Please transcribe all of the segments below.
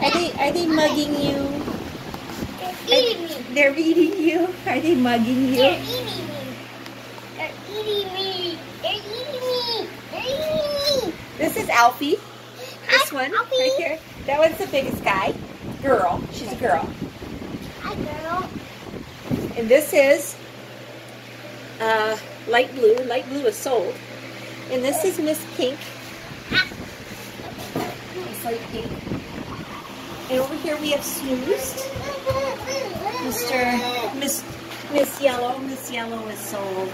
Are they are they mugging you? They're eating me. They're eating you. Are they mugging They're you? eating me. They're eating me. They're eating me. They're eating me. This is Alfie. This Hi, one Alfie. right here. That one's the biggest guy. Girl. She's a girl. Hi, girl. And this is uh, light blue. Light blue is sold. And this is Miss Pink. Nice light pink. And over here we have Snoozed. Mr. Miss Miss Yellow. Miss Yellow is sold.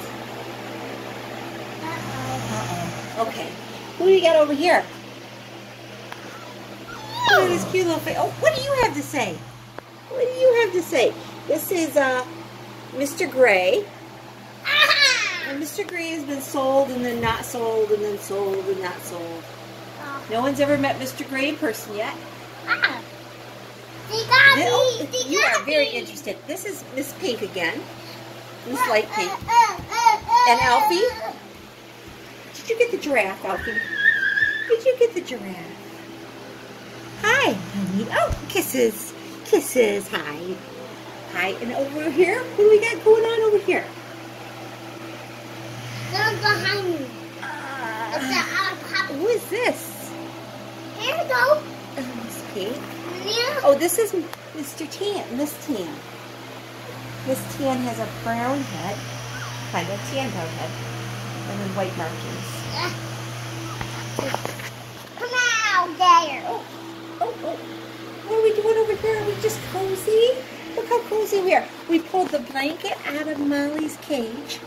Uh-oh. Okay. Who do you got over here? Look at this cute little face. Oh, what do you have to say? What do you have to say? This is uh, Mr. Gray. And Mr. Gray has been sold and then not sold and then sold and not sold. No one's ever met Mr. Gray in person yet. Ah. They got Th- me. Oh, you are very interested. This is Miss Pink again. Miss Light Pink. Uh, uh, uh, And Alfie? uh, Did you get the giraffe, Alfie? Did you get the giraffe? Hi, honey. Oh, kisses. Kisses. Hi. Hi. And over here, what do we got going on over here? They're behind me. The. Who is this? Here we go. Oh, Yeah. Oh, this is Mr. Tan, Miss Tan. Miss Tan has a brown head, kind of tan brown head, and then white markings. Come out there. Oh, oh, oh. What are we doing over here? Are we just cozy? Look how cozy we are. We pulled the blanket out of Molly's cage,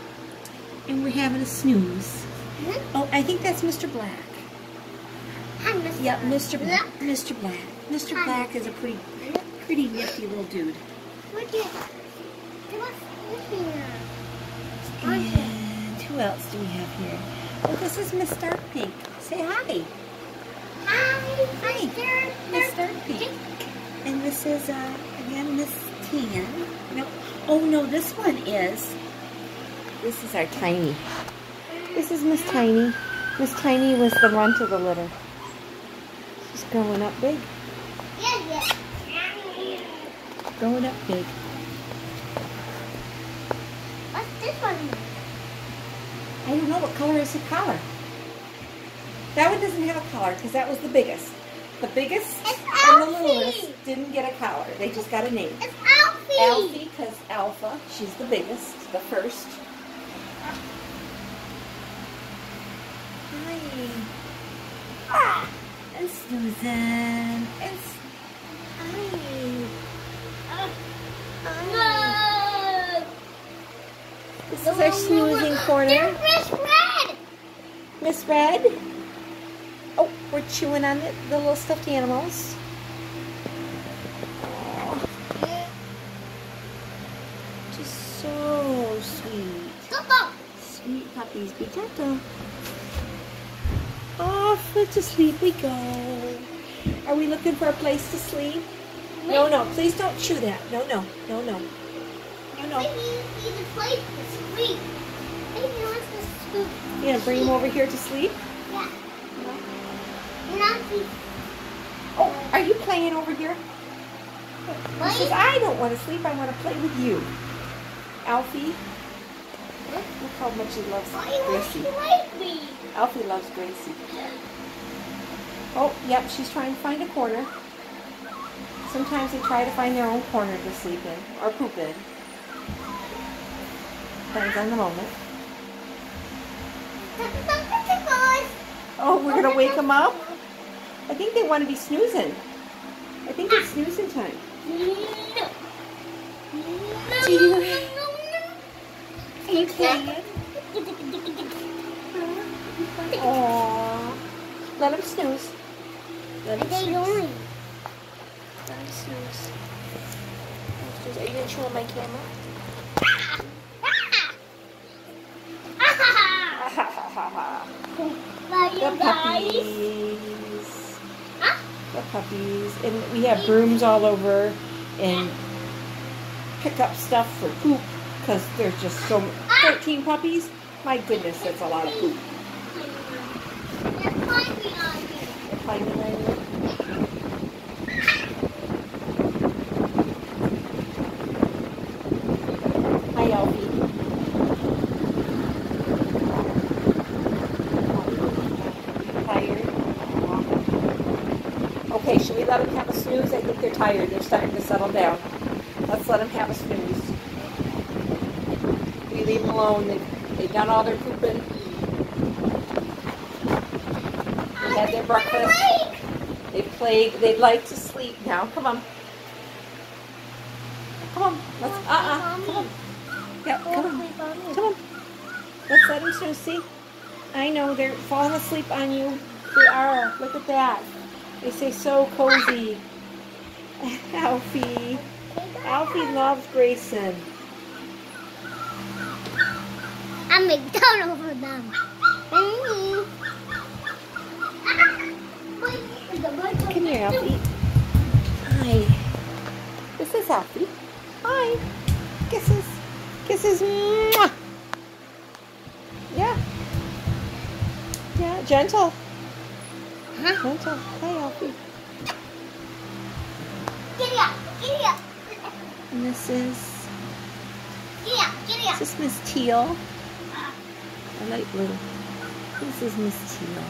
and we're having a snooze. Mhm. Oh, I think that's Mr. Black. Yep, Mr. Black. Mr. Black. Mr. Black is a pretty, pretty nifty little dude. Look at here. And who else do we have here? Oh, this is Miss Dark Pink. Say hi. Hi, Hi, Mr. Miss Dark Pink. And this is, uh, again, Miss Tan. No, oh no, this one is, this is our Tiny. This is Miss Tiny. Miss Tiny was the runt of the litter. Growing up big. Yeah, yeah. Up big. What's this one? I don't know what color is the collar. That one doesn't have a collar because that was the biggest. The biggest It's and the littlest didn't get a collar. They just got a name. It's Alfie. Alfie, because Alpha, she's the biggest, the first. Hi. Ah, and Susan. And Hi. No. This is our oh, snoozing corner. Miss Red. Miss Red. Oh, we're chewing on the, the little stuffed animals. Just so sweet. Sweet puppies, be gentle. Off to sleep we go. Are we looking for a place to sleep? No, no, please don't chew that. No, no, no, no. No, no. Need to play this week. Maybe wants to scoop. You gonna bring him over here to sleep? Yeah. Oh, are you playing over here? He says, I don't want to sleep, I want to play with you. Alfie, look how much he loves Why you want to Gracie. me? Alfie loves Gracie. Oh, yep, she's trying to find a corner. Sometimes they try to find their own corner to sleep in or poop in. Depends on the moment. Oh, we're gonna wake them up? I think they want to be snoozing. I think it's snoozing time. No. Do you- No. Are you playing? Aww. Let them snooze. Let them They snooze. don't. Let them snooze. Let 'em snooze. Are you gonna chew on my camera? The you puppies. Huh? The puppies. And we have brooms all over and pick up stuff for poop because there's just so m- ah! 13 puppies. My goodness, that's a lot of poop. They're climbing on me. They're climbing right in. Let them have a snooze? I think they're tired. They're starting to settle down. Let's let them have a snooze. We leave them alone. They've, they've done all their pooping. They had their breakfast. They played. They'd like to sleep now. Come on. Come on. Let's. Uh uh. Come on. Yeah. Come on. Come on. Let's let them snooze. See? I know they're falling asleep on you. They are. Look at that. They say so cozy. Alfie. Alfie loves Grayson. I'm McDonald for them. Come here, Alfie. Hi. This is Alfie. Hi. Kisses. Kisses. Mwah. Yeah. Yeah, gentle. Huh? Gentle. Hi, Alfie. Giddy up, giddy up, And this is, giddy up, giddy up. this is Miss Teal. I like blue. This is Miss Teal.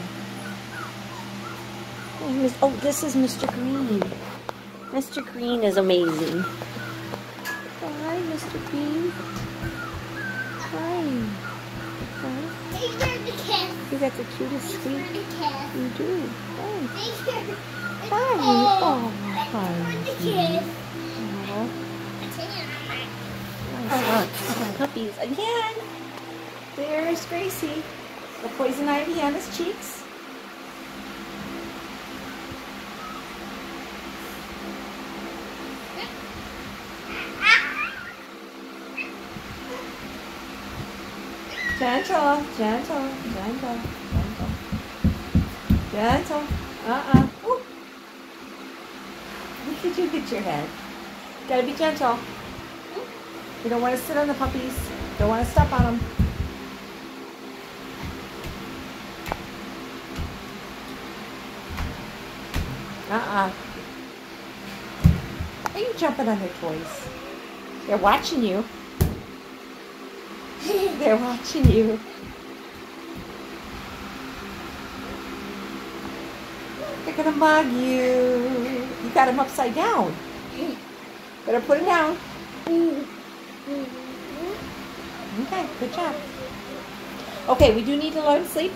Oh, Miss, oh, this is Mr. Green. Mr. Green is amazing. Oh, hi, Mr. Green. Hi. You got the cutest squeak. heard the kiss. You do. Hi. They the Hi. kiss. Oh, hi. Oh, puppies again. There's Gracie. The poison ivy on his cheeks. Gentle, gentle, gentle, gentle. Gentle. Uh-uh. Ooh. Look at you hit your head. Gotta be gentle. Hmm? You don't want to sit on the puppies. Don't want to step on them. Uh-uh. Are you jumping on their toys? They're watching you. They're watching you. They're gonna mug you. You got him upside down. Better put him down. Okay, good job. Okay, we do need to them sleep.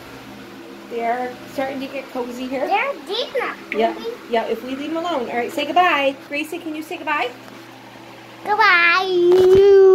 They are starting to get cozy here. They're deep now. Yeah, yeah, if we leave them alone. All right, say goodbye. Gracie, can you say goodbye? Goodbye.